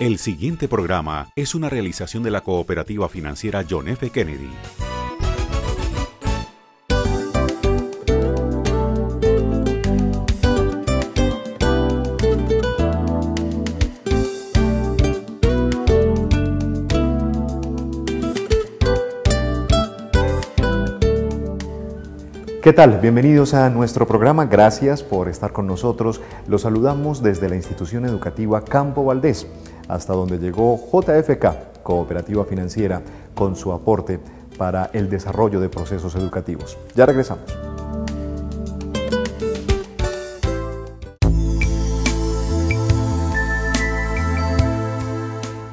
El siguiente programa es una realización de la cooperativa financiera John F. Kennedy. ¿Qué tal? Bienvenidos a nuestro programa. Gracias por estar con nosotros. Los saludamos desde la institución educativa Campo Valdés, hasta donde llegó JFK, Cooperativa Financiera, con su aporte para el desarrollo de procesos educativos. Ya regresamos.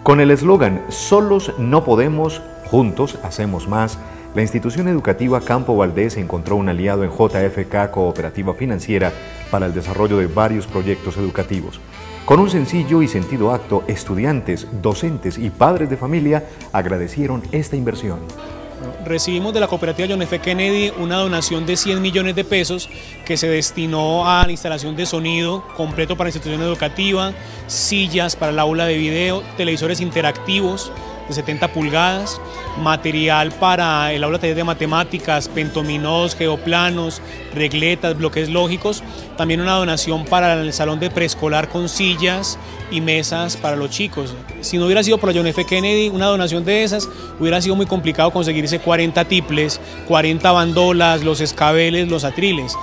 Con el eslogan Solos no podemos, juntos hacemos más, la institución educativa Campo Valdés encontró un aliado en JFK Cooperativa Financiera para el desarrollo de varios proyectos educativos. Con un sencillo y sentido acto, estudiantes, docentes y padres de familia agradecieron esta inversión. Recibimos de la cooperativa John F. Kennedy una donación de 100 millones de pesos que se destinó a la instalación de sonido completo para la institución educativa, sillas para el aula de video, televisores interactivos, de 70 pulgadas, material para el aula taller de matemáticas, pentominos, geoplanos, regletas, bloques lógicos, también una donación para el salón de preescolar con sillas y mesas para los chicos. Si no hubiera sido por la John F. Kennedy, una donación de esas, hubiera sido muy complicado conseguirse 40 tiples, 40 bandolas, los escabeles, los atriles.